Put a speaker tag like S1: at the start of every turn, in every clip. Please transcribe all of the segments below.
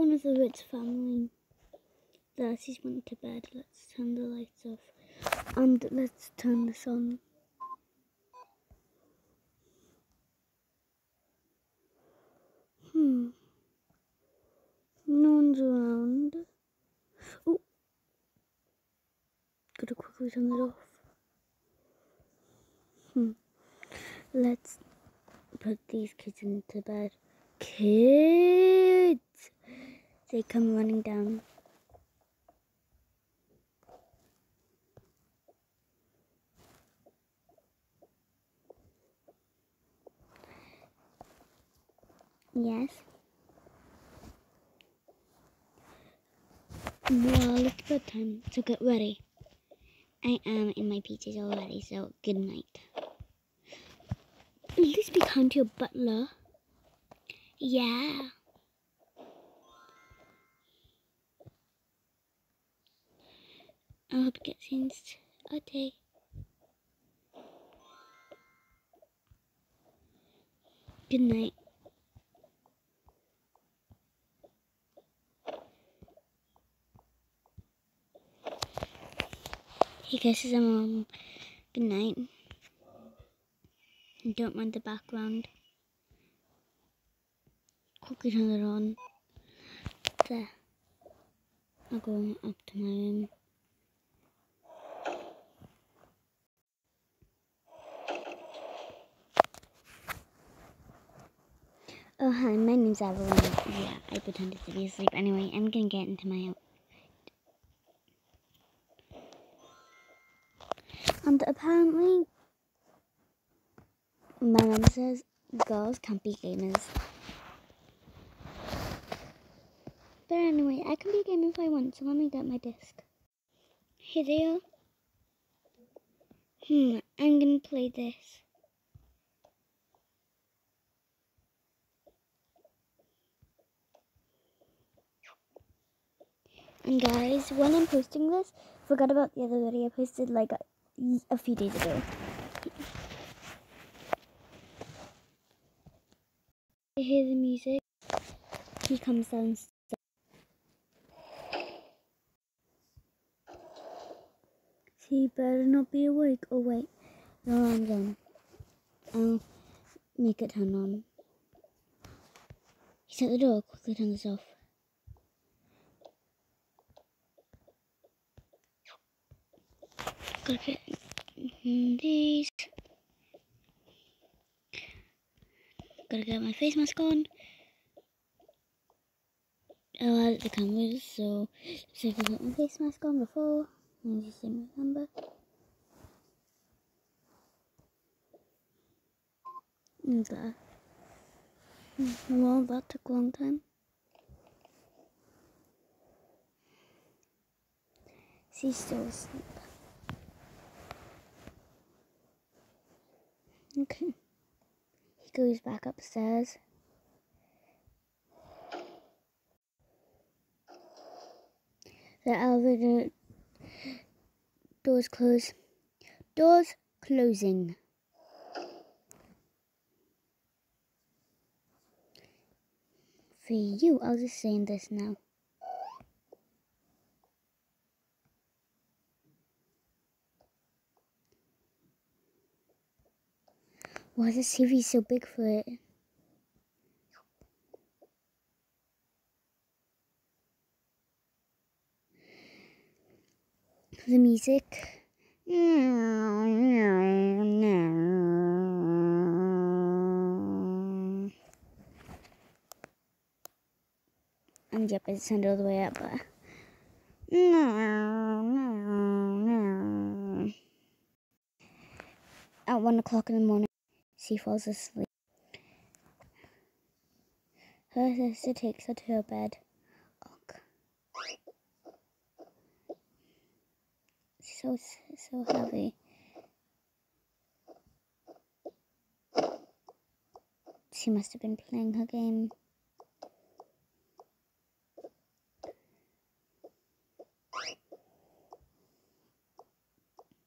S1: one of the Ritz family. There, she's went to bed. Let's turn the lights off. And let's turn this on. Hmm. No one's around. Oh. Gotta quickly turn it off. Hmm. Let's put these kids into bed. Kids! They come running down. Yes. Well, it's bedtime, so get ready. I am in my PJs already, so good night. At least be kind to your butler. Yeah. I hope it gets changed. Okay. Good night. Guys, it's mom. Good night. Don't mind the background. Quickly turn it on. There. I'll go up to my room. Oh hi, my name's Evelyn. Yeah, I pretended to be asleep. Anyway, I'm gonna get into my And apparently, my mum says girls can't be gamers. But anyway, I can be a gamer if I want, so let me get my disc. Here they are. Hmm, I'm gonna play this. And guys, when I'm posting this, forgot about the other video I posted like a, a few days ago. I hear the music. He comes downstairs. He better not be awake. Oh wait, alarm's on. I'll make it turn on. He's at the door. Quickly turn this off. Gotta get these. Gotta get my face mask on. Oh, I'll add the cameras, so so I can my face mask on before. And you see number. And there. Well, that took a long time. She's still asleep. Okay. He goes back upstairs. The elevator doors close. Doors closing. For you, I'll just say this now. Why is the TV so big for it? The music. And yep, it's turned all the way up, but. At one o'clock in the morning she falls asleep. Her sister takes her to her bed. Och. So, so heavy. She must have been playing her game.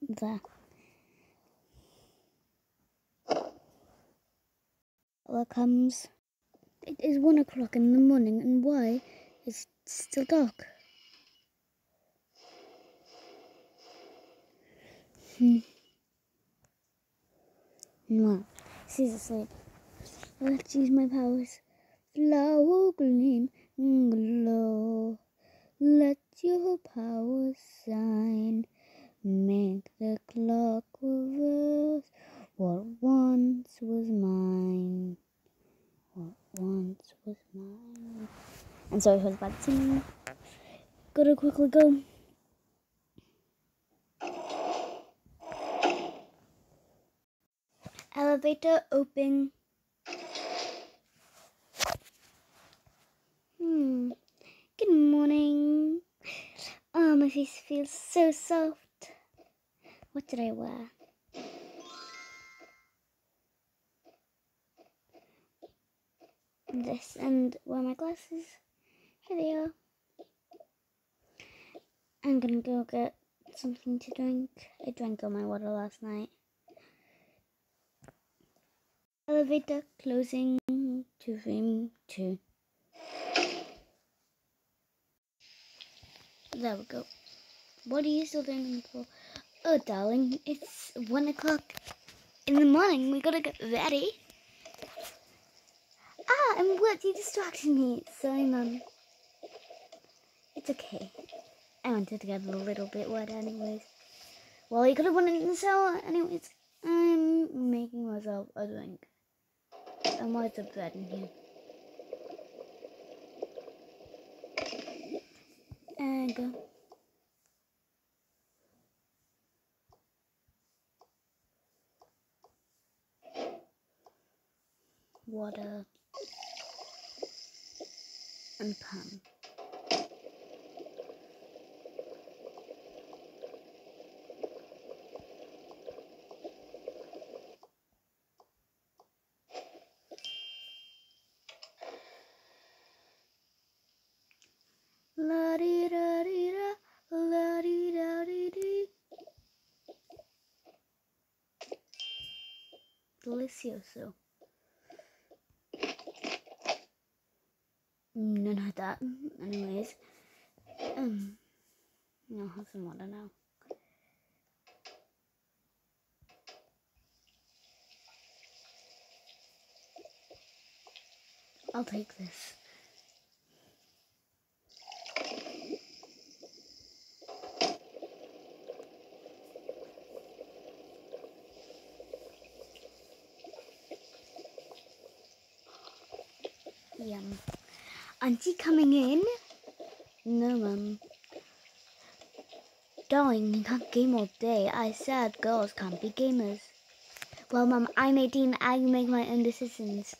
S1: There. Comes. It is one o'clock in the morning, and why It's still dark. Hmm. Well, she's asleep. Let's use my powers. Flower gleam glow. Let your power shine. Make the clock what once was mine. What once was mine. And sorry for the bad singing. Gotta quickly go. Elevator open. Hmm. Good morning. Oh, my face feels so soft. What did I wear? This and wear my glasses. Are. I'm gonna go get something to drink. I drank all my water last night. Elevator closing to room two. There we go. What are you still doing for? Oh, darling, it's one o'clock in the morning. We gotta get ready. Ah, and what? You distracted me. Sorry. It's okay. I wanted to get a little bit wet anyways. Well, you could have went in the shower anyways. I'm making myself a drink. Why is the bread in here? And go. Water and pan. La di da di da, la di da di di. Delicioso. None of that. Anyways, um, I'll have some water now. I'll take this. Coming in? No, Mum. Darling, you can't game all day. I said girls can't be gamers. Well, Mum, I'm 18. I make my own decisions.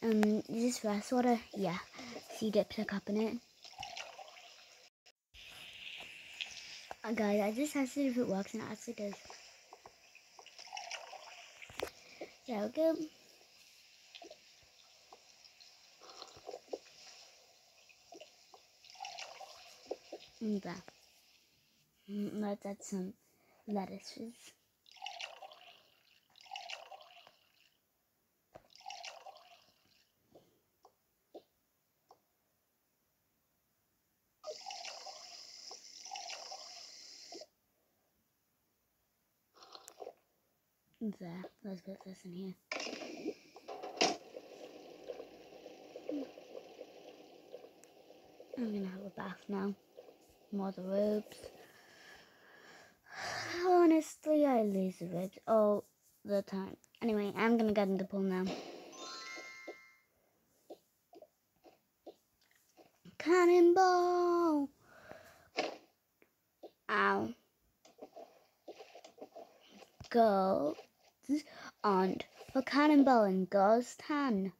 S1: Um, is this rice water? Yeah. She dipped a cup in it. Uh, guys, I just tested if it works and it actually does. There we go. Mm, Let's add some lettuces. There, let's put this in here. I'm gonna have a bath now. More the robes. Honestly, I lose the robes all the time. Anyway, I'm gonna get in the pool now. Cannonball! Ow. Girls and for cannonball and girls tan.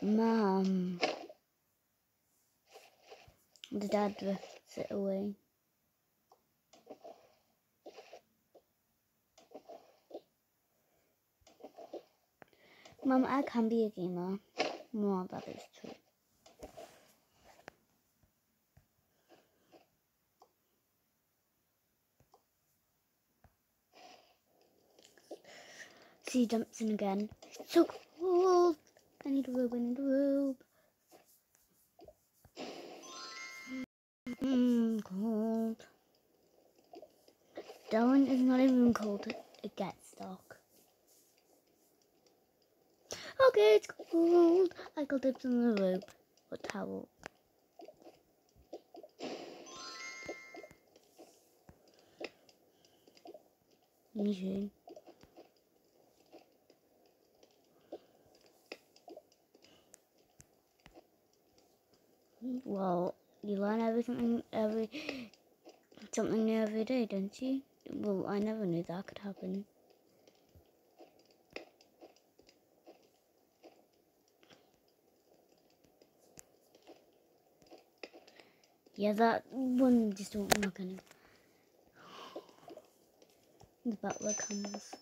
S1: Mom. The dad it away. Mom, I can be a gamer. Well, that is true. She jumps in again. So cold. I need a robe, I need a robe. Mm, cold. is not even cold. It gets dark. Okay, it's cold. I got dipped in the rope or towel. Easy. Well, everything every something new every day, don't you? Well, I never knew that could happen. Yeah, that one just won't look any. The butler comes.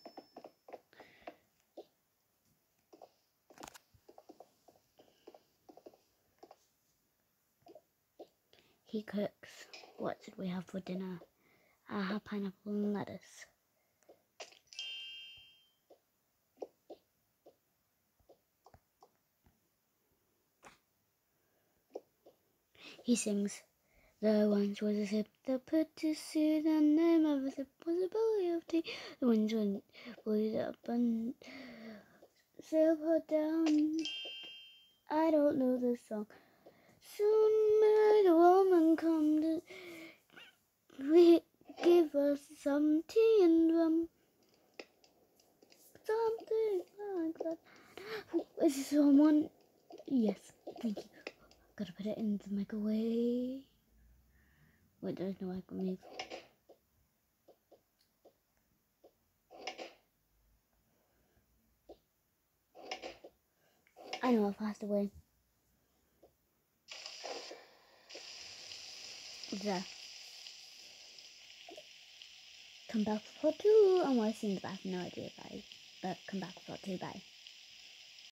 S1: Cooks. What did we have for dinner? I have pineapple and lettuce. He sings, There once was a ship that put to sea, the name of the ship was a Billy of Tea. The winds went blew up and sailed her down. I don't know the song. Soon may the woman come to we give us some tea and rum. Something like that. Is someone? Yes, thank you. Gotta put it in the microwave. Wait, there's no microwave. I know I passed away. There. Come back for two. I'm wasting the bath. No idea, guys. But come back for two. Bye.